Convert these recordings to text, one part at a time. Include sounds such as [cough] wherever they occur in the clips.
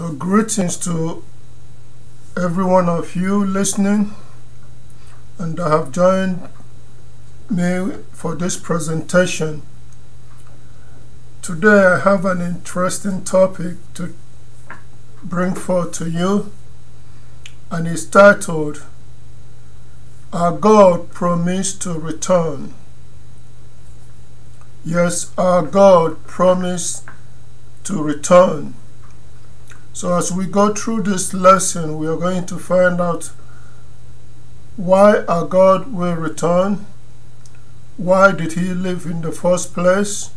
So, greetings to every one of you listening and that have joined me for this presentation. Today, I have an interesting topic to bring forth to you, and it's titled Our God Promised to Return. Yes, our God promised to return. So, as we go through this lesson, we are going to find out why our God will return, why did He live in the first place,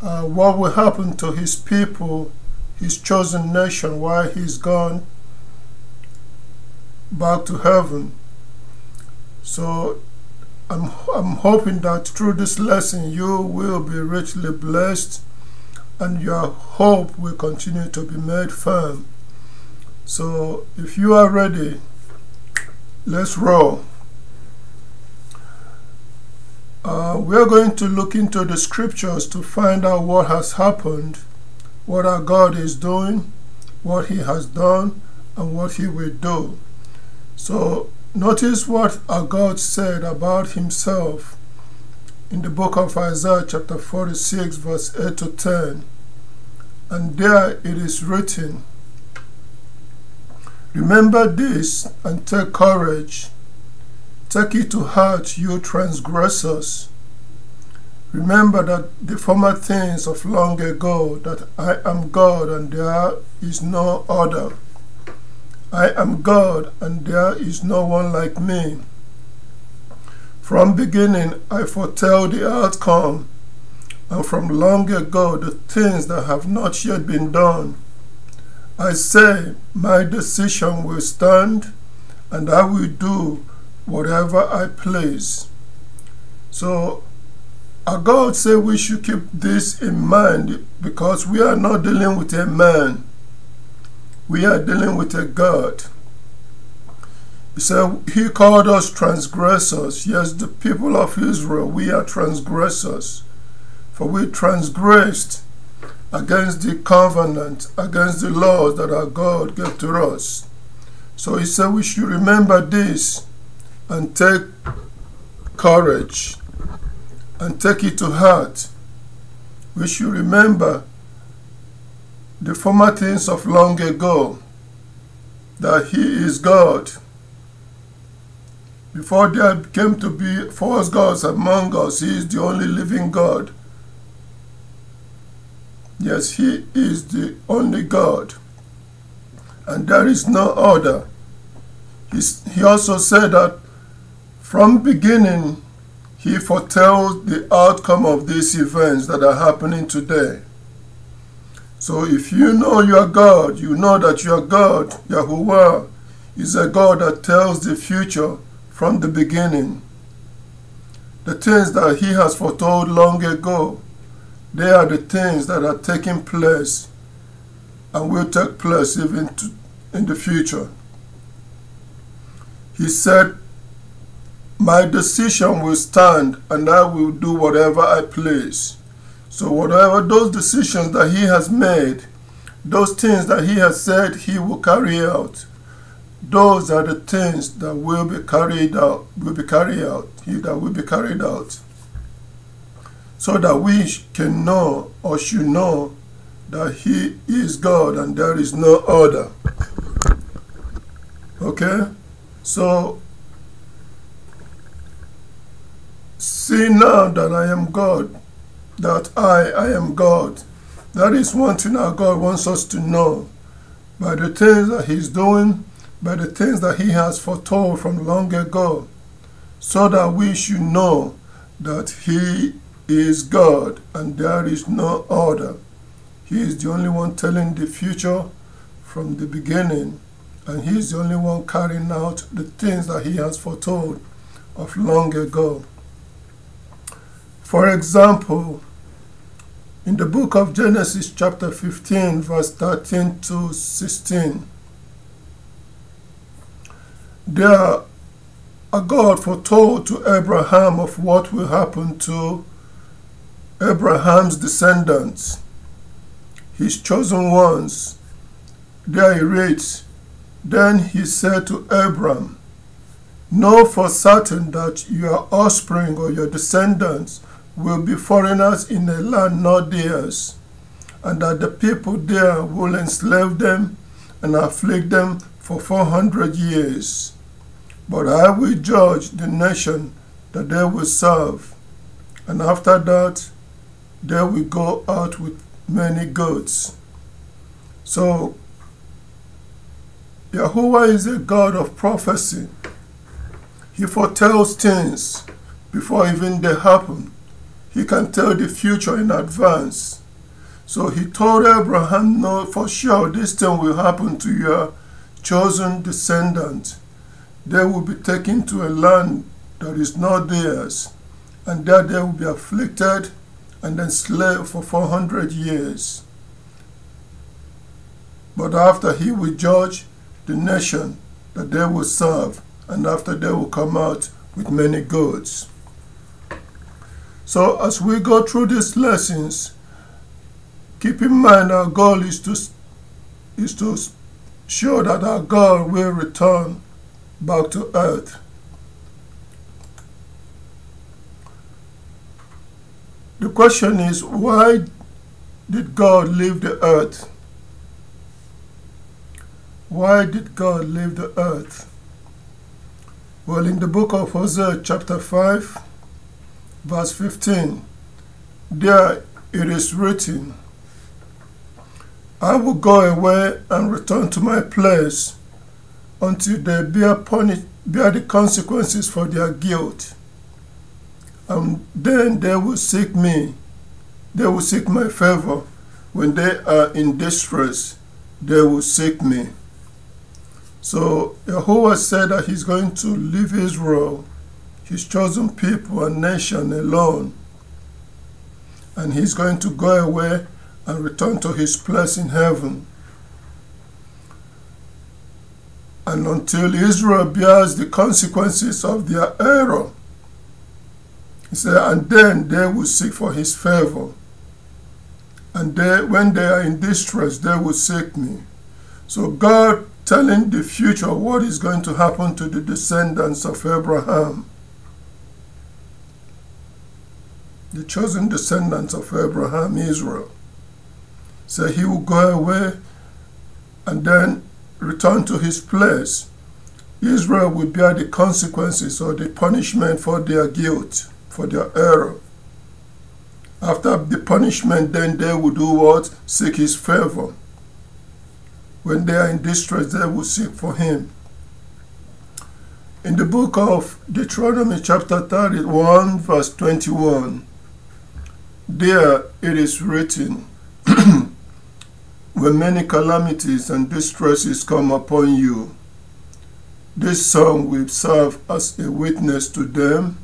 uh, what will happen to His people, His chosen nation, why He's gone back to heaven. So, I'm, I'm hoping that through this lesson you will be richly blessed and your hope will continue to be made firm. So, if you are ready, let's roll. Uh, we are going to look into the scriptures to find out what has happened, what our God is doing, what He has done, and what He will do. So, notice what our God said about Himself in the book of Isaiah, chapter 46, verse 8 to 10. And there it is written, Remember this and take courage. Take it to heart, you transgressors. Remember that the former things of long ago, that I am God and there is no other. I am God and there is no one like me. From beginning I foretell the outcome, and from long ago the things that have not yet been done. I say, my decision will stand, and I will do whatever I please. So, our God said we should keep this in mind because we are not dealing with a man, we are dealing with a God. He said, He called us transgressors. Yes, the people of Israel, we are transgressors. For we transgressed against the covenant, against the laws that our God gave to us. So he said we should remember this and take courage and take it to heart. We should remember the former things of long ago that he is God. Before there came to be false gods among us, he is the only living God. Yes, He is the only God, and there is no other. He's, he also said that from beginning He foretells the outcome of these events that are happening today. So if you know you are God, you know that you are God. Yahuwah is a God that tells the future from the beginning. The things that He has foretold long ago they are the things that are taking place and will take place even to, in the future. He said, My decision will stand and I will do whatever I please. So, whatever those decisions that He has made, those things that He has said He will carry out, those are the things that will be carried out, will be carried out, that will be carried out so that we can know or should know that He is God and there is no other. Okay? So, see now that I am God, that I, I am God. That is one thing our God wants us to know. By the things that He's doing, by the things that He has foretold from long ago, so that we should know that He is God and there is no other. He is the only one telling the future from the beginning, and He is the only one carrying out the things that He has foretold of long ago. For example, in the book of Genesis, chapter 15, verse 13 to 16, there a God foretold to Abraham of what will happen to Abraham's descendants, his chosen ones, there he reads, Then he said to Abram, Know for certain that your offspring or your descendants will be foreigners in a land not theirs, and that the people there will enslave them and afflict them for 400 years. But I will judge the nation that they will serve, and after that they will go out with many goods. So, Yahuwah is a God of prophecy. He foretells things before even they happen. He can tell the future in advance. So he told Abraham, No, for sure, this thing will happen to your chosen descendant. They will be taken to a land that is not theirs, and there they will be afflicted and enslaved for 400 years. But after he will judge the nation that they will serve, and after they will come out with many goods. So as we go through these lessons, keep in mind our goal is to is to show that our God will return back to earth. The question is why did God leave the earth? Why did God leave the earth? Well, in the book of Hosea, chapter 5, verse 15, there it is written, I will go away and return to my place until they bear, punish, bear the consequences for their guilt. And then they will seek me. They will seek my favor. When they are in distress, they will seek me. So Yahuwah said that he's going to leave Israel, his chosen people and nation alone. And he's going to go away and return to his place in heaven. And until Israel bears the consequences of their error, he said, and then they will seek for his favor. And they, when they are in distress, they will seek me. So God telling the future what is going to happen to the descendants of Abraham. The chosen descendants of Abraham, Israel. So he will go away and then return to his place. Israel will bear the consequences or the punishment for their guilt, for their error. After the punishment, then they will do what? Seek his favor. When they are in distress, they will seek for him. In the book of Deuteronomy, chapter 31, verse 21, there it is written, [clears throat] When many calamities and distresses come upon you, this song will serve as a witness to them,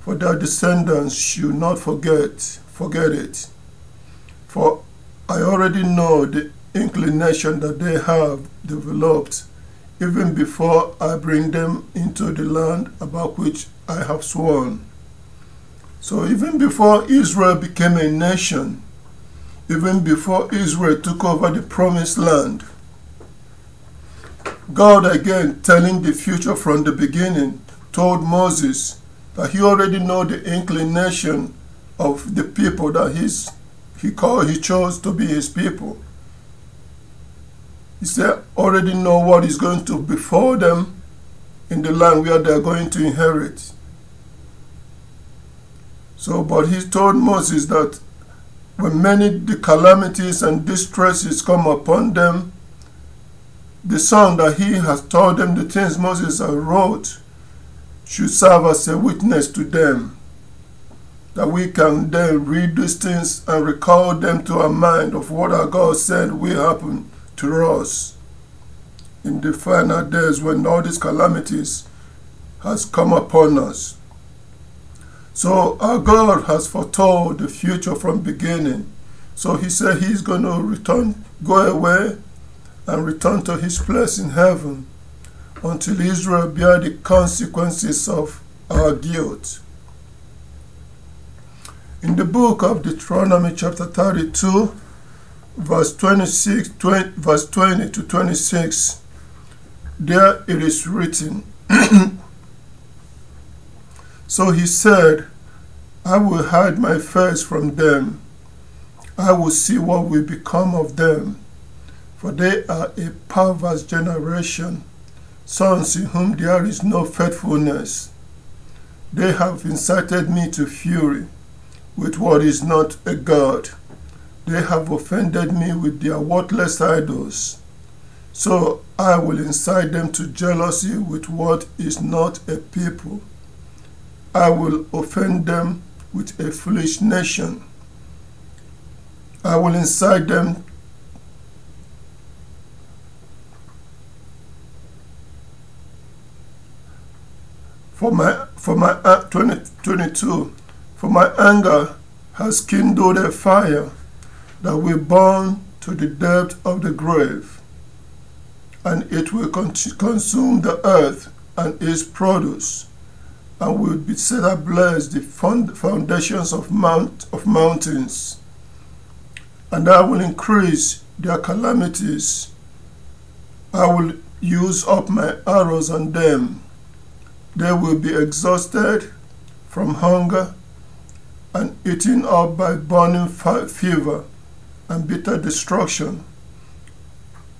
for their descendants should not forget, forget it. For I already know the inclination that they have developed even before I bring them into the land about which I have sworn. So even before Israel became a nation, even before Israel took over the promised land, God again telling the future from the beginning told Moses he already know the inclination of the people that he's, he called, he chose to be his people. He said, already know what is going to befall them in the land where they are going to inherit. So, but he told Moses that when many the calamities and distresses come upon them, the song that he has told them, the things Moses wrote, should serve as a witness to them. That we can then read these things and recall them to our mind of what our God said will happen to us in the final days when all these calamities has come upon us. So our God has foretold the future from beginning. So he said he's going to return, go away and return to his place in heaven until Israel bear the consequences of our guilt. In the book of Deuteronomy chapter 32, verse 26, 20, verse 20 to 26, there it is written, [clears throat] So he said, I will hide my face from them. I will see what will become of them. For they are a perverse generation, sons in whom there is no faithfulness. They have incited me to fury with what is not a God. They have offended me with their worthless idols. So I will incite them to jealousy with what is not a people. I will offend them with a foolish nation. I will incite them for my for my uh, 20, 22 for my anger has kindled a fire that will burn to the depth of the grave and it will con- consume the earth and its produce and will be set ablaze the foundations of mount of mountains and I will increase their calamities. I will use up my arrows on them they will be exhausted from hunger and eaten up by burning fever and bitter destruction.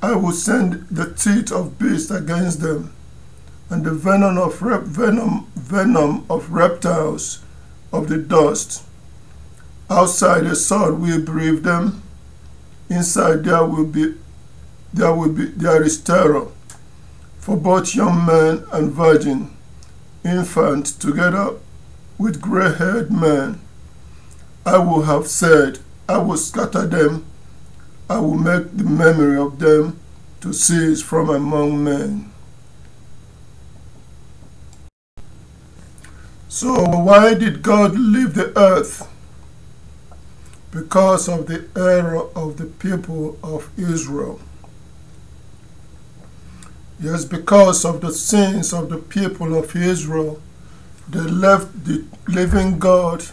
I will send the teeth of beasts against them, and the venom of rep- venom venom of reptiles of the dust. Outside the sword will bereave them. Inside there will be there will be there is terror for both young men and virgin infant together with gray haired men. I will have said, I will scatter them, I will make the memory of them to cease from among men. So, why did God leave the earth? Because of the error of the people of Israel. Yes, because of the sins of the people of Israel, they left the living God,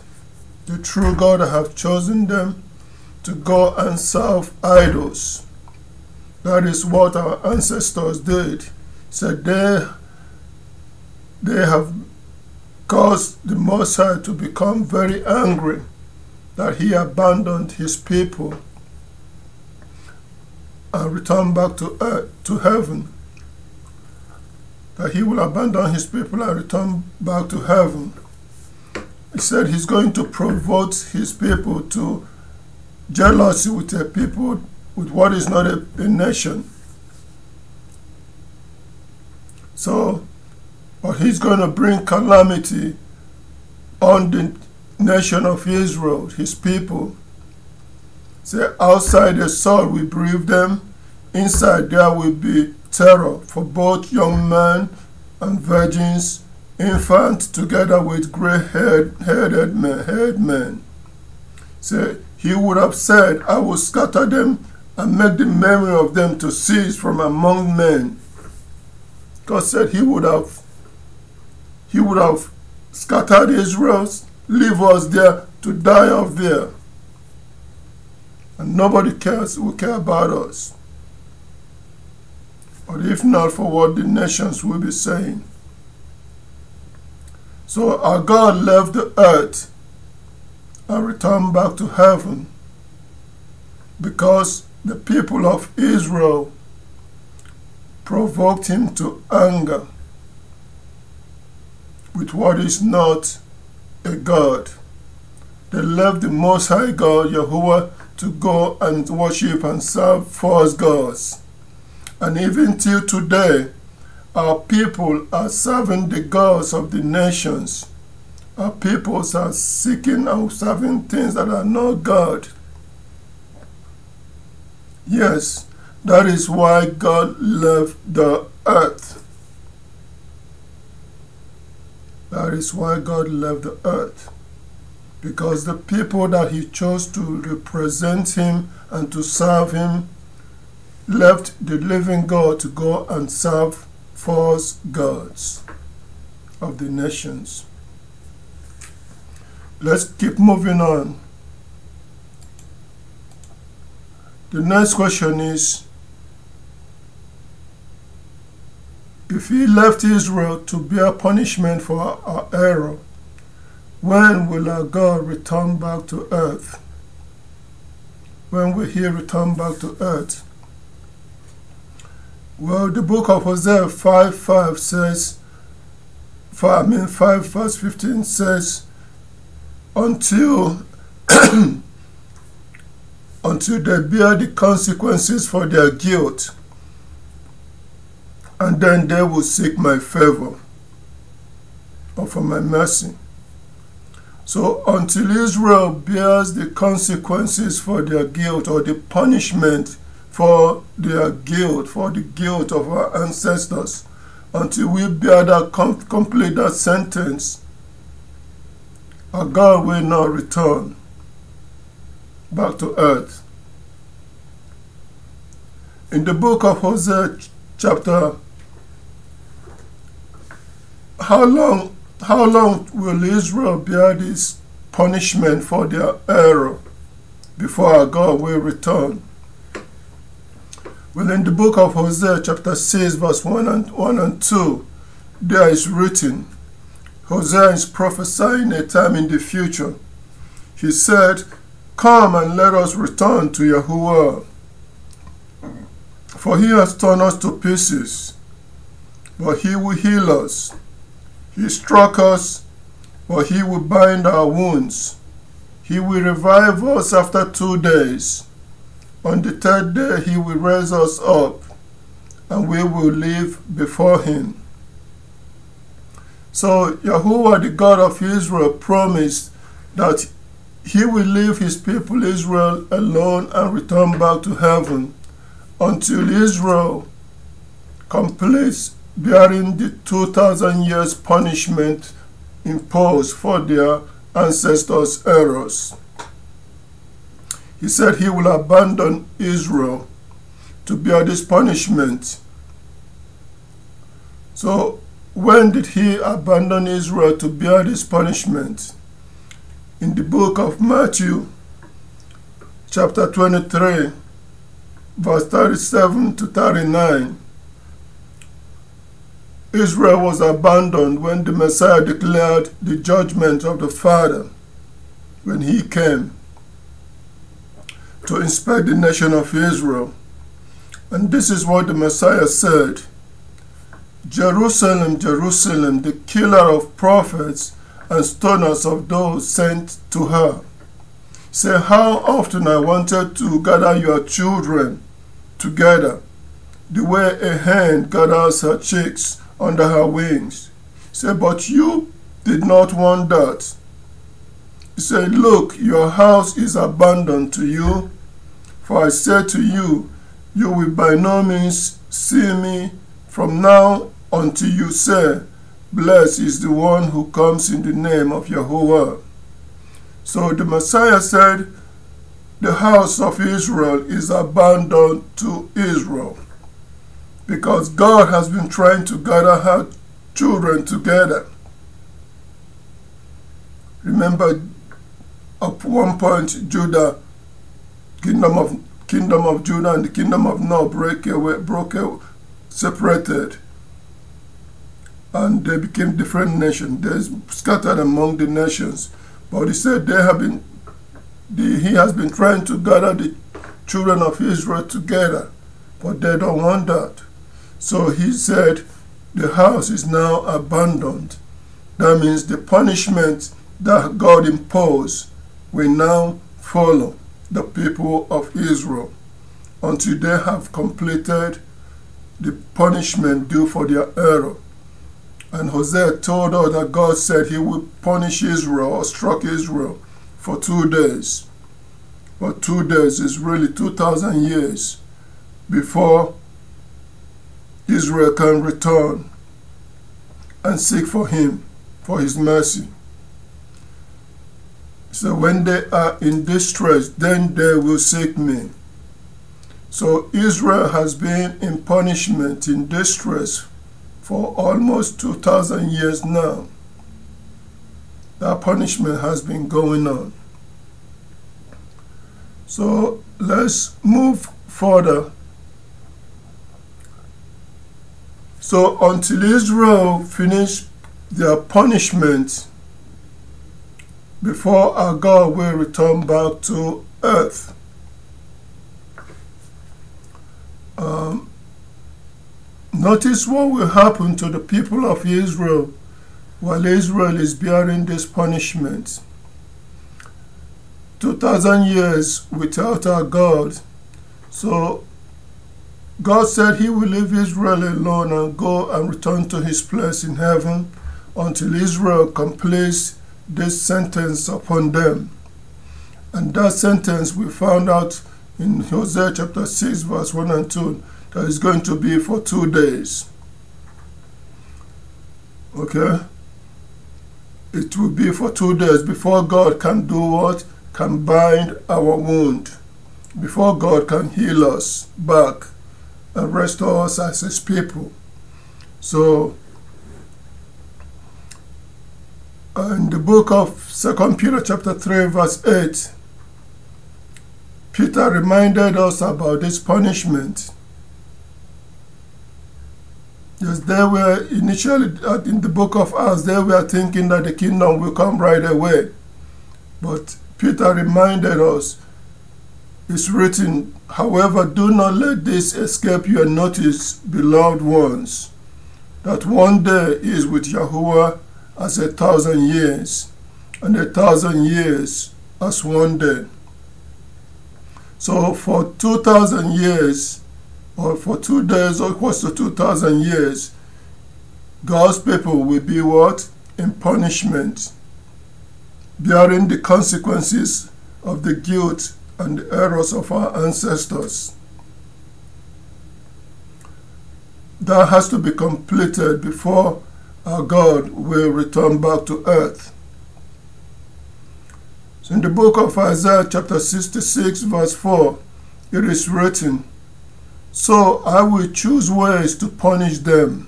the true God have chosen them, to go and serve idols. That is what our ancestors did. Said they, they have caused the Most High to become very angry that he abandoned his people and returned back to earth, to heaven that he will abandon his people and return back to heaven. He said he's going to provoke his people to jealousy with a people with what is not a, a nation. So, but he's going to bring calamity on the nation of Israel, his people. Say, outside the sword will breathe them, inside there will be terror for both young men and virgins, infants, together with gray-headed men, head men. He would have said, I will scatter them and make the memory of them to cease from among men. God said he would have he would have scattered Israel, leave us there to die of there. And nobody cares will care about us. But if not for what the nations will be saying. So our God left the earth and returned back to heaven because the people of Israel provoked him to anger with what is not a God. They left the Most High God, Yahuwah, to go and worship and serve false gods. And even till today, our people are serving the gods of the nations. Our peoples are seeking and serving things that are not God. Yes, that is why God left the earth. That is why God left the earth. Because the people that He chose to represent Him and to serve Him left the living God to go and serve false gods of the nations. Let's keep moving on. The next question is If he left Israel to bear punishment for our, error, when will our God return back to earth? When will he return back to earth? Well, the book of Hosea 5 5 says, 5, I mean 5 verse 15 says, until [clears throat] until they bear the consequences for their guilt, and then they will seek my favor or for my mercy. So until Israel bears the consequences for their guilt or the punishment for their guilt, for the guilt of our ancestors, until we bear that com- complete that sentence, our God will not return back to earth. In the book of Hosea, chapter, how long, how long will Israel bear this punishment for their error before our God will return? Well, in the book of Hosea, chapter 6, verse 1 and, 1 and 2, there is written, Hosea is prophesying a time in the future. He said, Come and let us return to Yahuwah. For he has torn us to pieces, but he will heal us. He struck us, but he will bind our wounds. He will revive us after two days. On the third day, he will raise us up, and we will live before him. So, Yahuwah, the God of Israel, promised that he will leave his people Israel alone and return back to heaven until Israel completes bearing the 2,000 years punishment imposed for their ancestors' errors. He said he will abandon Israel to bear this punishment. So, when did he abandon Israel to bear this punishment? In the book of Matthew, chapter 23, verse 37 to 39, Israel was abandoned when the Messiah declared the judgment of the Father when he came to inspect the nation of Israel. And this is what the Messiah said Jerusalem, Jerusalem, the killer of prophets and stoners of those sent to her. Say, how often I wanted to gather your children together, the way a hen gathers her chicks under her wings. Say, but you did not want that. He said, Look, your house is abandoned to you. For I said to you, you will by no means see me from now until you say, Blessed is the one who comes in the name of Yahuwah. So the Messiah said, The house of Israel is abandoned to Israel because God has been trying to gather her children together. Remember, at one point, Judah, kingdom of kingdom of Judah and the kingdom of Nob broke away, broke away, separated, and they became different nations. They scattered among the nations. But he said they have been, the, he has been trying to gather the children of Israel together, but they don't want that. So he said, the house is now abandoned. That means the punishment that God imposed will now follow the people of Israel until they have completed the punishment due for their error. And Hosea told us that God said he would punish Israel or struck Israel for two days. But two days is really 2,000 years before Israel can return and seek for him, for his mercy. So when they are in distress, then they will seek me. So Israel has been in punishment, in distress for almost 2,000 years now. That punishment has been going on. So let's move further. So until Israel finish their punishment before our God will return back to earth. Um, notice what will happen to the people of Israel while Israel is bearing this punishment. 2000 years without our God. So God said he will leave Israel alone and go and return to his place in heaven until Israel completes this sentence upon them. And that sentence we found out in Hosea chapter 6, verse 1 and 2, that is going to be for two days. Okay? It will be for two days before God can do what? Can bind our wound. Before God can heal us back and restore us as His people. So, in the book of Second Peter chapter 3 verse 8, Peter reminded us about this punishment. Yes, they were initially uh, in the book of Acts, they were thinking that the kingdom will come right away. But Peter reminded us, it's written, however, do not let this escape your notice, beloved ones, that one day is with Yahuwah as a thousand years, and a thousand years as one day. So for 2,000 years, or for two days, or close to 2,000 years, God's people will be what? In punishment, bearing the consequences of the guilt and the errors of our ancestors. That has to be completed before our God will return back to earth. So in the book of Isaiah, chapter 66, verse 4, it is written, So I will choose ways to punish them,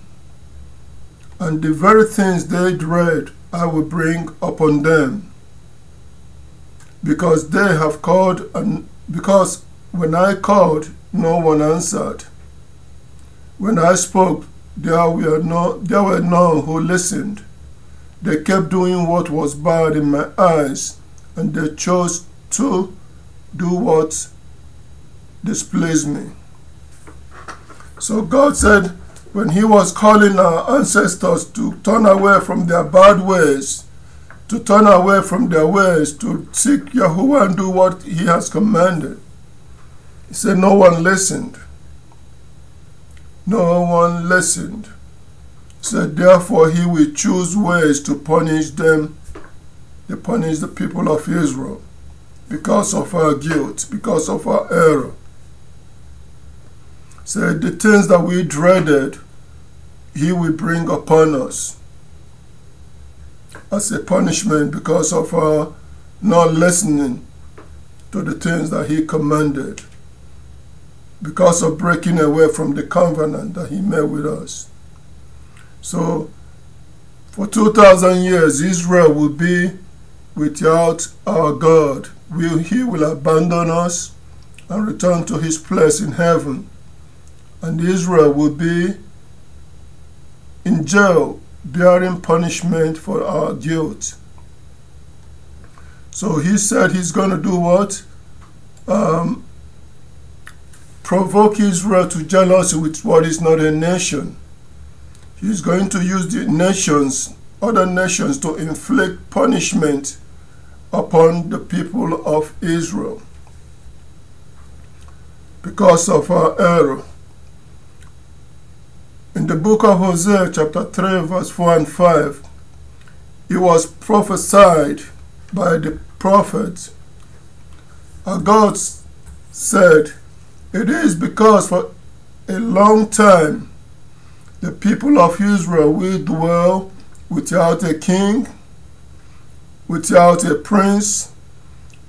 and the very things they dread I will bring upon them. Because they have called, and because when I called, no one answered. When I spoke, there were, no, there were none who listened. They kept doing what was bad in my eyes, and they chose to do what displeased me. So God said, when He was calling our ancestors to turn away from their bad ways, to turn away from their ways, to seek Yahuwah and do what He has commanded, He said, No one listened. No one listened. Said, Therefore, He will choose ways to punish them they punish the people of Israel because of our guilt, because of our error. So the things that we dreaded, he will bring upon us as a punishment because of our not listening to the things that he commanded, because of breaking away from the covenant that he made with us. So for 2,000 years, Israel will be without our God. Will he will abandon us and return to his place in heaven. And Israel will be in jail bearing punishment for our guilt. So he said he's going to do what? Um, provoke Israel to jealousy with what is not a nation. He's going to use the nations, other nations, to inflict punishment upon the people of Israel because of our error. In the book of Hosea, chapter 3, verse 4 and 5, it was prophesied by the prophet. Our God said, It is because for a long time the people of Israel will dwell without a king without a prince,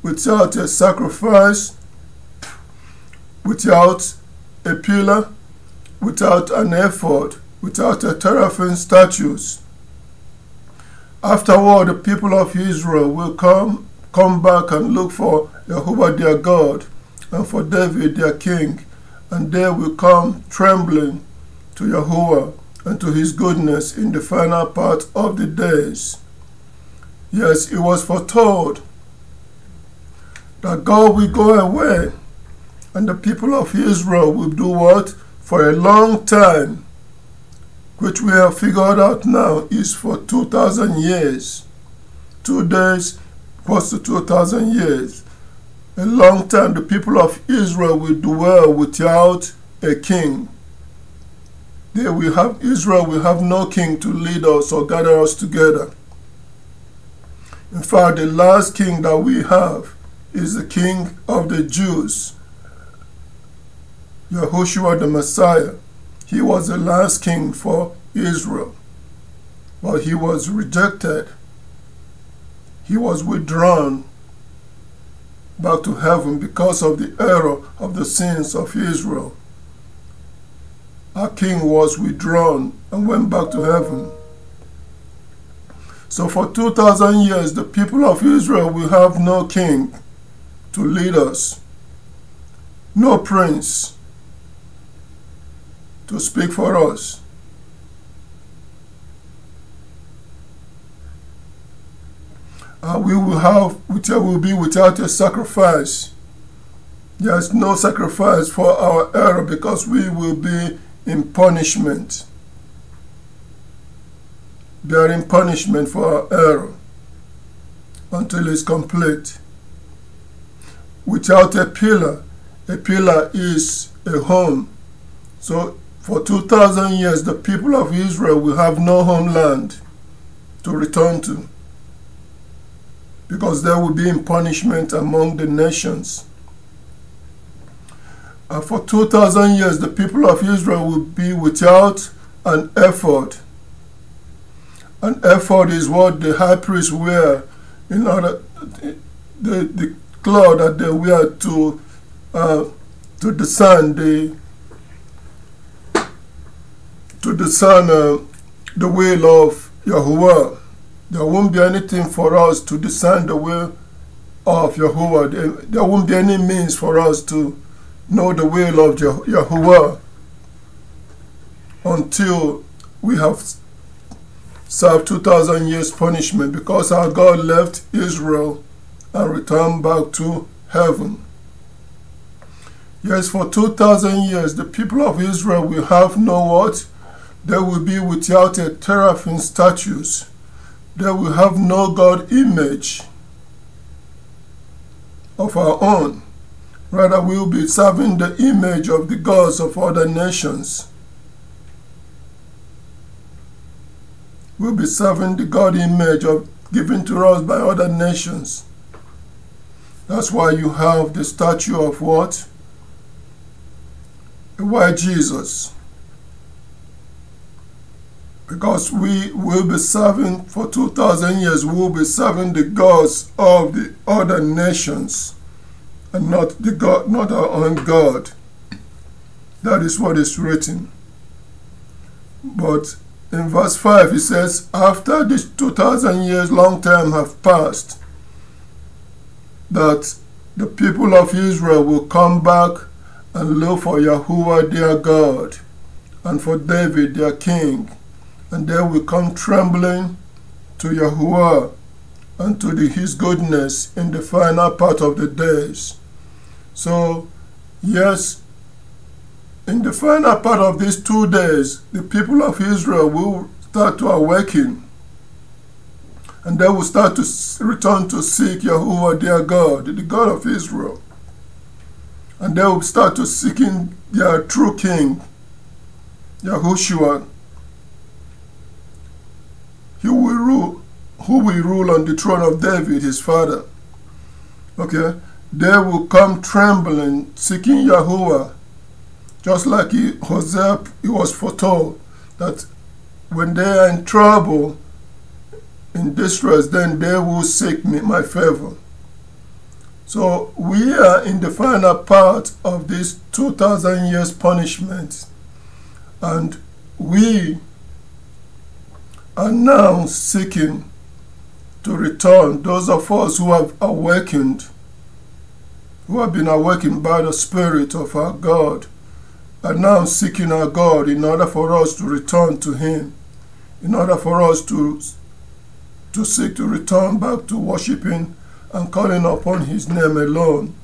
without a sacrifice, without a pillar, without an ephod, without a teraphim statues. Afterward, the people of Israel will come, come back and look for Yahuwah their God, and for David their king, and they will come trembling to Yahuwah and to his goodness in the final part of the days. Yes, it was foretold that God will go away and the people of Israel will do what? For a long time, which we have figured out now is for 2,000 years. Two days was to 2,000 years. A long time the people of Israel will dwell without a king. They will have Israel will have no king to lead us or gather us together. In fact, the last king that we have is the king of the Jews, Yahushua the Messiah. He was the last king for Israel, but he was rejected. He was withdrawn back to heaven because of the error of the sins of Israel. Our king was withdrawn and went back to heaven. So for 2,000 years, the people of Israel will have no king to lead us, no prince to speak for us. Uh, we will have, we will be without a sacrifice. There is no sacrifice for our error because we will be in punishment. Bearing punishment for our error until it's complete. Without a pillar, a pillar is a home. So for 2,000 years, the people of Israel will have no homeland to return to because there will be in punishment among the nations. And for 2,000 years, the people of Israel will be without an ephod. An ephod is what the high priest wear in order the, the cloth that they wear to uh, to discern the to discern uh, the will of Yahuwah. There won't be anything for us to discern the will of Yahuwah. There, won't be any means for us to know the will of Yahuwah until we have served 2,000 years punishment because our God left Israel and returned back to heaven. Yes, for 2,000 years, the people of Israel will have no what? They will be without a teraphim statues. They we have no God image of our own. Rather, we will be serving the image of the gods of other nations. We'll be serving the God image of given to us by other nations. That's why you have the statue of what? Why Jesus. Because we will be serving for 2,000 years, we will be serving the gods of the other nations and not the God, not our own God. That is what is written. But in verse 5 he says, After this 2,000 years long time have passed, that the people of Israel will come back and look for Yahuwah their God and for David their king, and they will come trembling to Yahuwah and to the, his goodness in the final part of the days. So, yes, in the final part of these two days, the people of Israel will start to awaken and they will start to return to seek Yahuwah their God, the God of Israel. And they will start to seeking their true king, Yahushua. He will rule, who will rule on the throne of David, his father. Okay? They will come trembling, seeking Yahuwah. Just like he, Hosea, he was foretold that when they are in trouble, in distress, then they will seek me, my favor. So we are in the final part of this 2,000 years punishment. And we are now seeking to return, those of us who have awakened who have been awakened by the Spirit of our God are now seeking our God in order for us to return to Him, in order for us to, to seek to return back to worshiping and calling upon His name alone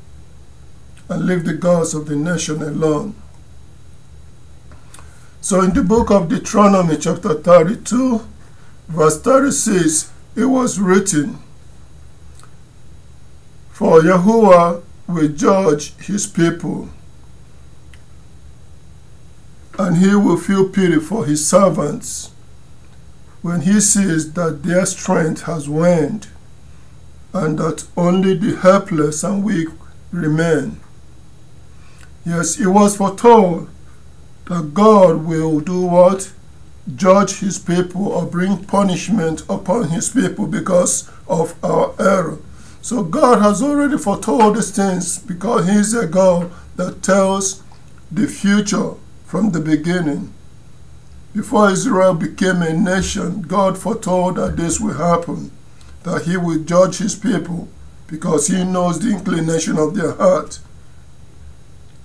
and leave the gods of the nation alone. So in the book of Deuteronomy, chapter 32, verse 36, it was written, For Yahuwah will judge his people, and he will feel pity for his servants when he sees that their strength has waned, and that only the helpless and weak remain. Yes, it was foretold that God will do what? Judge his people or bring punishment upon his people because of our error. So God has already foretold these things because He is a God that tells the future from the beginning. Before Israel became a nation, God foretold that this will happen, that he will judge his people because he knows the inclination of their heart,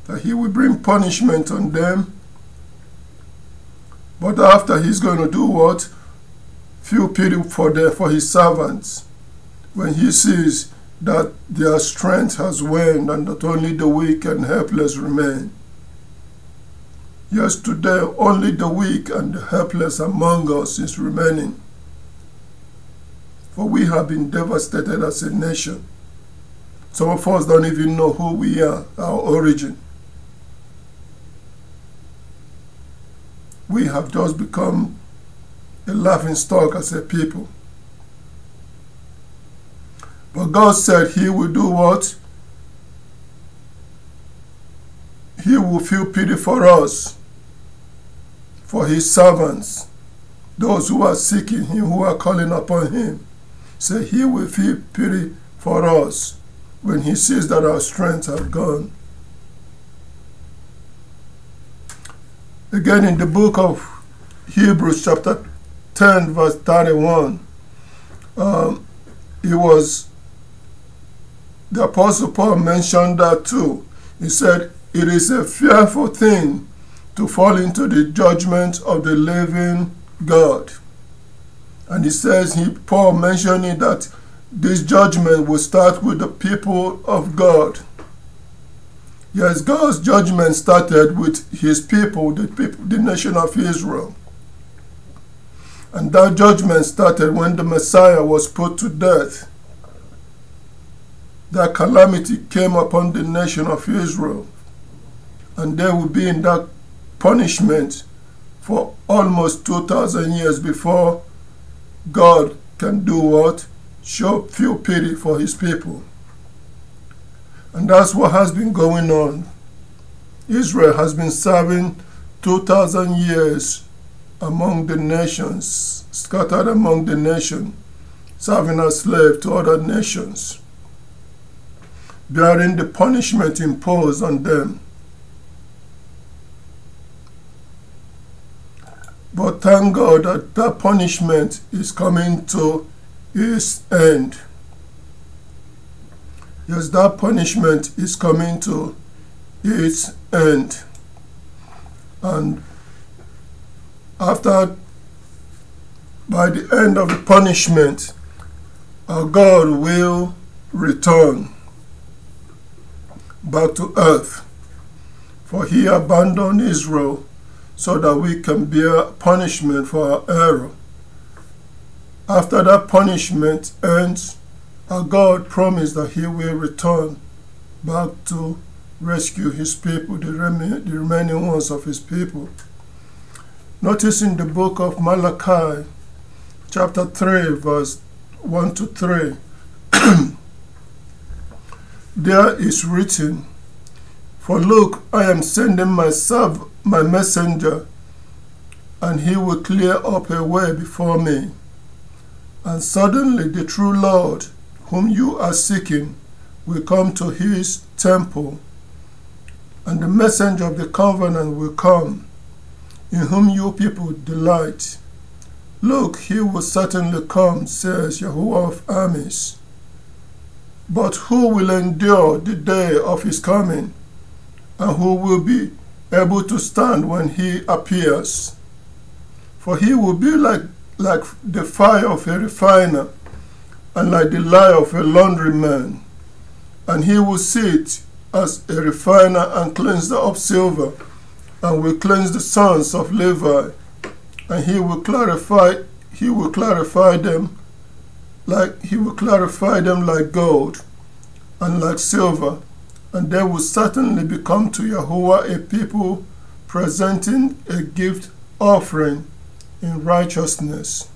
that he will bring punishment on them but after he's going to do what? Feel pity for the, for his servants when he sees that their strength has waned and that only the weak and helpless remain. Yes, today only the weak and the helpless among us is remaining. For we have been devastated as a nation. Some of us don't even know who we are, our origin. We have just become a laughing stock as a people. But God said He will do what? He will feel pity for us, for His servants, those who are seeking Him, who are calling upon Him. Say He will feel pity for us when He sees that our strength has gone. Again, in the book of Hebrews, chapter 10, verse 31, um, it was the Apostle Paul mentioned that too. He said, It is a fearful thing to fall into the judgment of the living God. And he says, he, Paul mentioning that this judgment will start with the people of God. Yes, God's judgment started with his people, the people, the nation of Israel. And that judgment started when the Messiah was put to death. That calamity came upon the nation of Israel. And they will be in that punishment for almost 2,000 years before God can do what? Show feel pity for his people. And that's what has been going on. Israel has been serving 2,000 years among the nations, scattered among the nations, serving as slave to other nations, bearing the punishment imposed on them. But thank God that that punishment is coming to its end. Yes, that punishment is coming to its end. And after, by the end of the punishment, our God will return back to earth. For he abandoned Israel so that we can bear punishment for our error. After that punishment ends, our God promised that He will return back to rescue His people, the, rem- the remaining ones of His people. Notice in the book of Malachi, chapter 3, verse 1 to 3, [clears throat] there is written, For look, I am sending my, serv- my messenger, and he will clear up a way before me. And suddenly the true Lord whom you are seeking will come to his temple, and the messenger of the covenant will come, in whom you people delight. Look, he will certainly come, says Yahuwah of armies. But who will endure the day of his coming? And who will be able to stand when he appears? For he will be like, like the fire of a refiner and like the lye of a laundryman. And he will sit as a refiner and cleanser of silver, and will cleanse the sons of Levi, and he will clarify he will clarify them like he will clarify them like gold and like silver, and they will certainly become to Yahuwah a people presenting a gift offering in righteousness.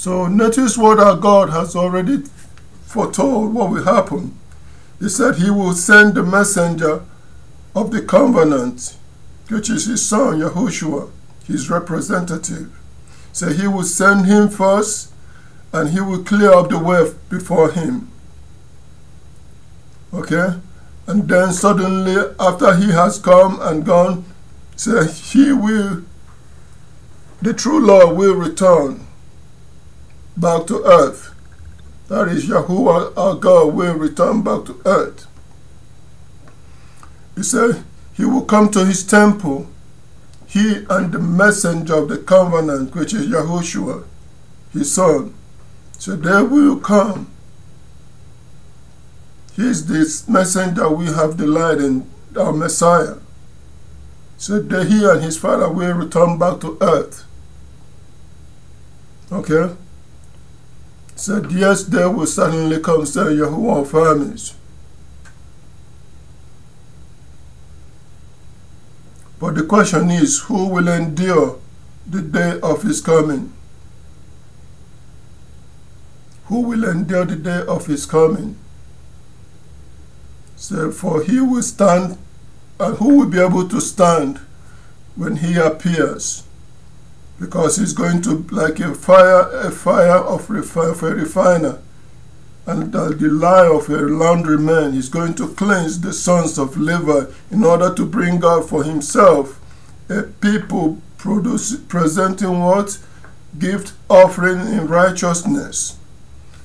So notice what our God has already foretold what will happen. He said he will send the messenger of the covenant, which is his son Yahushua, his representative. So he will send him first and he will clear up the way before him. Okay? And then suddenly, after he has come and gone, say he will, the true Lord will return back to earth. That is, Yahuwah our God will return back to earth. He said he will come to his temple, he and the messenger of the covenant, which is Yahushua, his son. So they will come. He is this messenger we have delight in, our Messiah. So that he and his father will return back to earth. Okay? Said, yes, there will suddenly come, say Yahuwah of armies. But the question is, who will endure the day of his coming? Who will endure the day of his coming? So, for he will stand, and who will be able to stand when he appears? Because he's going to, like a fire, a fire of, of a refiner, and the, the lye of a laundryman. is going to cleanse the sons of Levi in order to bring out for himself a people produce, presenting what? Gift offering in righteousness.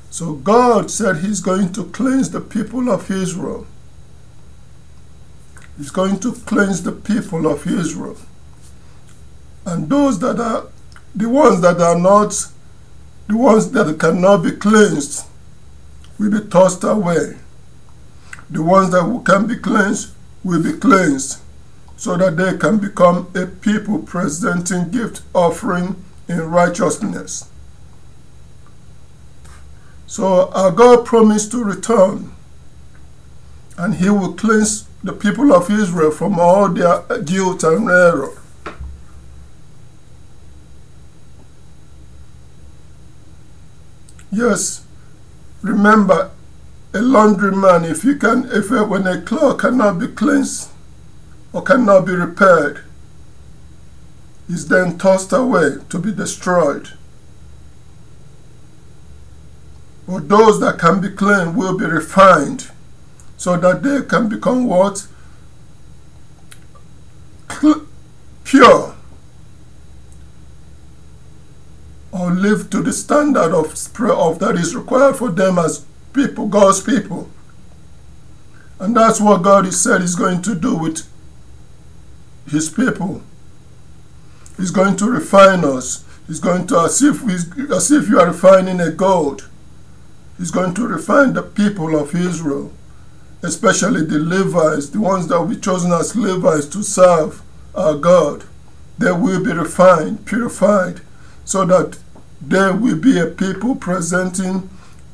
So God said he's going to cleanse the people of Israel. He's going to cleanse the people of Israel. And those that are, the ones that are not, the ones that cannot be cleansed, will be tossed away. The ones that can be cleansed will be cleansed so that they can become a people presenting gift offering in righteousness. So our God promised to return and he will cleanse the people of Israel from all their guilt and error. Yes, remember a laundryman, if you can, if uh, when a cloth cannot be cleansed or cannot be repaired, is then tossed away to be destroyed. But those that can be cleaned will be refined so that they can become what? Pure. Live to the standard of, of that is required for them as people, God's people. And that's what God is said He's going to do with His people. He's going to refine us. He's going to, as if, as if you are refining a gold, He's going to refine the people of Israel especially the Levites, the ones that be chosen as Levites to serve our God, they will be refined, purified, so that they will be a people presenting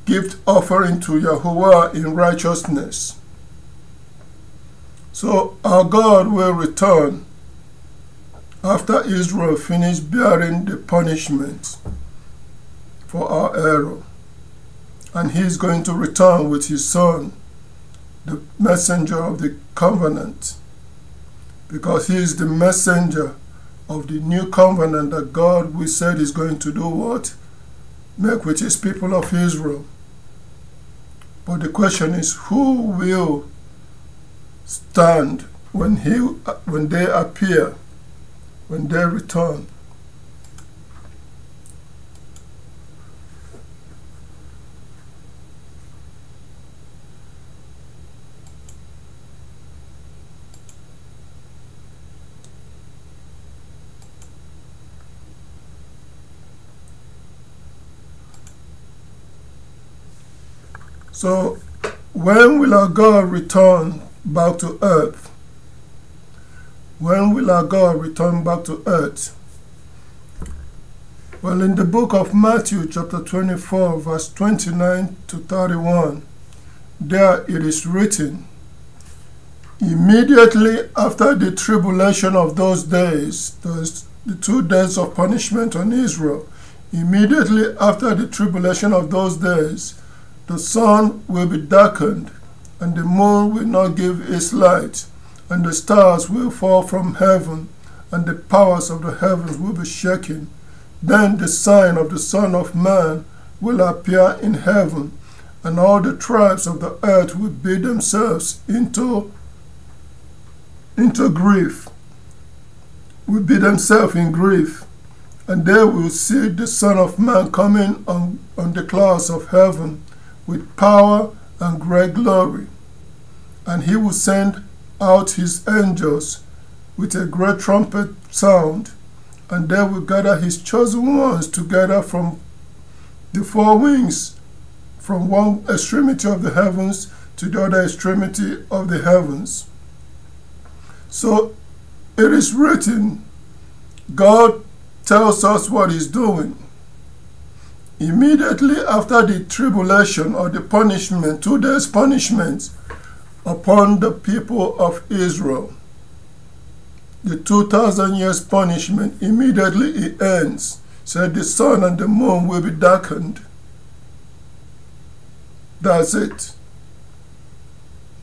gift offering to Yahuwah in righteousness. So our God will return after Israel finished bearing the punishment for our error. And he is going to return with his son the messenger of the covenant because he is the messenger of the new covenant that God we said is going to do what? Make with his people of Israel. But the question is who will stand when he when they appear, when they return? So, when will our God return back to earth? When will our God return back to earth? Well, in the book of Matthew, chapter 24, verse 29 to 31, there it is written, Immediately after the tribulation of those days, those, the two days of punishment on Israel, immediately after the tribulation of those days, the sun will be darkened, and the moon will not give its light, and the stars will fall from heaven, and the powers of the heavens will be shaken. Then the sign of the Son of Man will appear in heaven, and all the tribes of the earth will be themselves into, into grief, will be themselves in grief, and they will see the Son of Man coming on, on the clouds of heaven with power and great glory. And he will send out his angels with a great trumpet sound, and they will gather his chosen ones together from the four winds, from one extremity of the heavens to the other extremity of the heavens. So it is written, God tells us what he's doing. Immediately after the tribulation or the punishment, two days punishment upon the people of Israel, the 2000 years punishment immediately it ends said the sun and the moon will be darkened. That's it.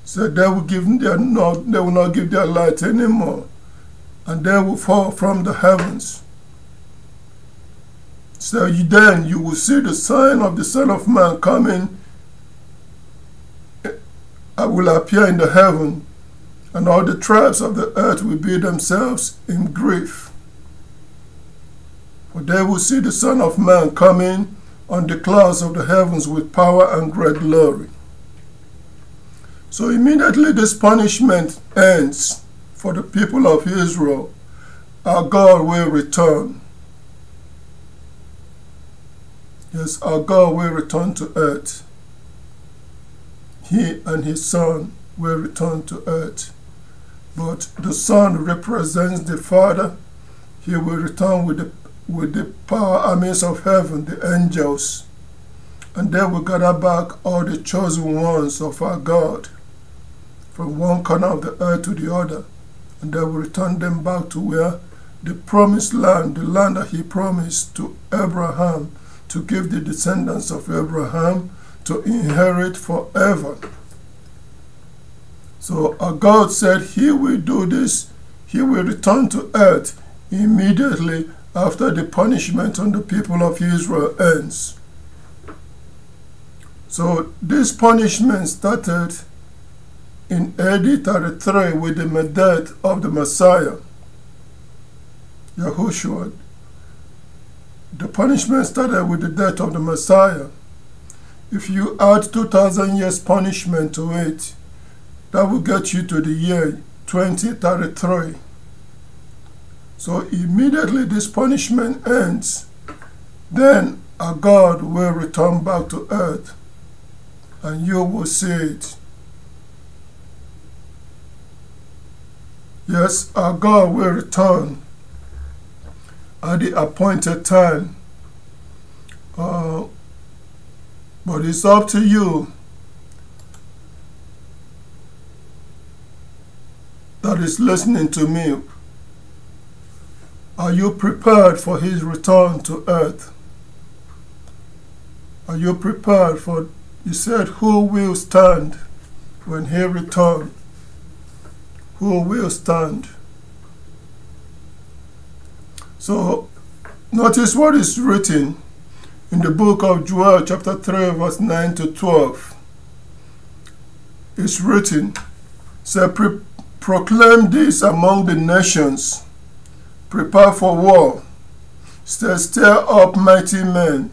So they will give their not they will not give their light anymore and they will fall from the heavens so you, then you will see the sign of the son of man coming I will appear in the heaven and all the tribes of the earth will be themselves in grief. For they will see the Son of Man coming on the clouds of the heavens with power and great glory. So immediately this punishment ends for the people of Israel, our God will return. Yes, our God will return to earth. He and his Son will return to earth. But the Son represents the Father. He will return with the, with the power armies of heaven, the angels. And they will gather back all the chosen ones of our God from one corner of the earth to the other. And they will return them back to where the promised land, the land that he promised to Abraham to give the descendants of Abraham to inherit forever. So our God said he will do this. He will return to earth immediately after the punishment on the people of Israel ends. So this punishment started in AD 33 with the death of the Messiah, Yahushua. The punishment started with the death of the Messiah. If you add 2,000 years punishment to it, that will get you to the year 2033. So immediately this punishment ends, then our God will return back to earth and you will see it. Yes, our God will return at the appointed time. Uh, but it's up to you that is listening to me, are you prepared for his return to earth? Are you prepared for, he said, who will stand when he returns? Who will stand? So, notice what is written in the book of Joel, chapter 3, verse 9 to 12. It's written, say, Proclaim this among the nations. Prepare for war. Stir, stir up mighty men.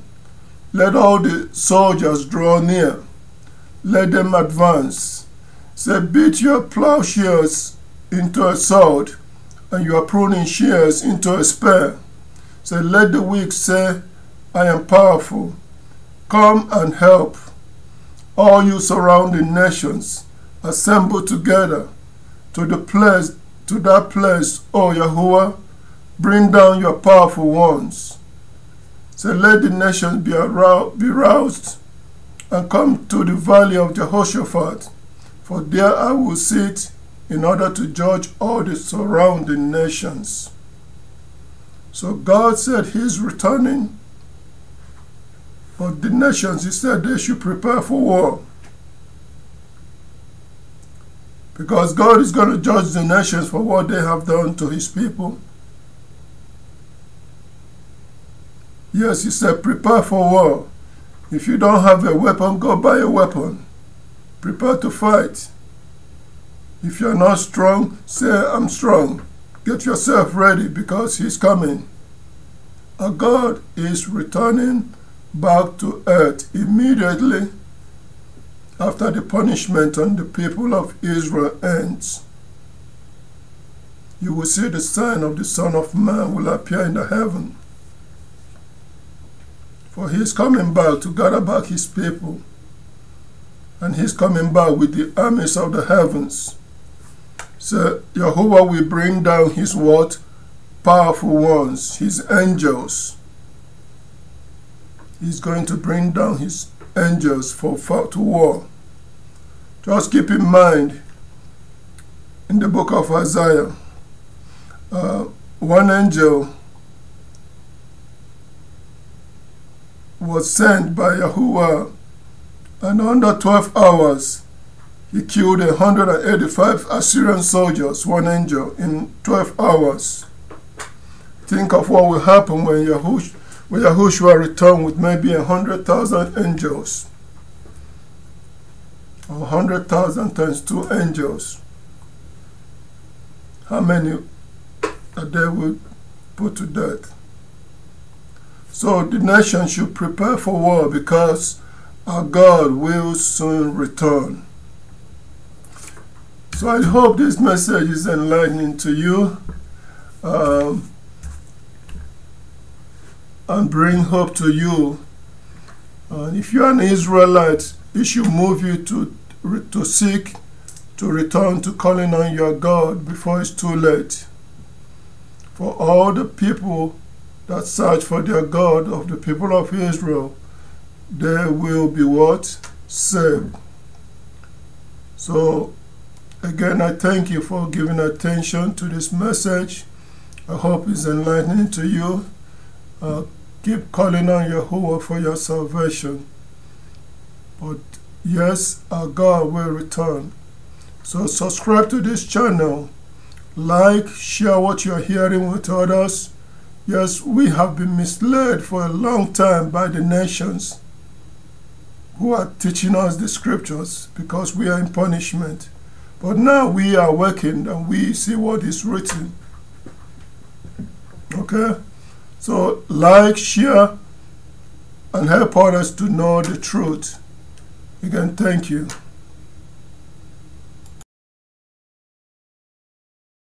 Let all the soldiers draw near. Let them advance. Say, beat your plowshares into a sword, and you are pruning shears into a spear. Say, let the weak say, I am powerful. Come and help. all you surrounding nations, assemble together to the place, to that place, O Yahuwah, bring down your powerful ones. So let the nations be, aroused, be roused and come to the valley of Jehoshaphat, for there I will sit in order to judge all the surrounding nations. So God said He's returning, but the nations, He said they should prepare for war. Because God is going to judge the nations for what they have done to His people. Yes, He said, prepare for war. If you don't have a weapon, go buy a weapon. Prepare to fight. If you're not strong, say, I'm strong. Get yourself ready because He's coming. Our God is returning back to earth immediately after the punishment on the people of Israel ends. You will see the sign of the Son of Man will appear in the heaven. For he is coming back to gather back his people. And he's coming back with the armies of the heavens. So Jehovah will bring down his what? Powerful ones, his angels. He's going to bring down his angels for to war. Just keep in mind, in the book of Isaiah, uh, one angel was sent by Yahuwah, and under 12 hours, he killed 185 Assyrian soldiers, one angel, in 12 hours. Think of what will happen when Yahushua, when Yahushua returned with maybe 100,000 angels. 100,000 times two angels. How many that they would put to death? So the nation should prepare for war because our God will soon return. So I hope this message is enlightening to you um, and bring hope to you. And if you're an Israelite, it should move you to, to seek to return to calling on your God before it's too late. For all the people that search for their God of the people of Israel, they will be what? Saved. So, again, I thank you for giving attention to this message. I hope it's enlightening to you. Uh, keep calling on Yahuwah for your salvation. But yes, our God will return. So subscribe to this channel. Like, share what you're hearing with others. Yes, we have been misled for a long time by the nations who are teaching us the scriptures because we are in punishment. But now we are working and we see what is written. Okay? So like, share, and help others to know the truth. Again, thank you.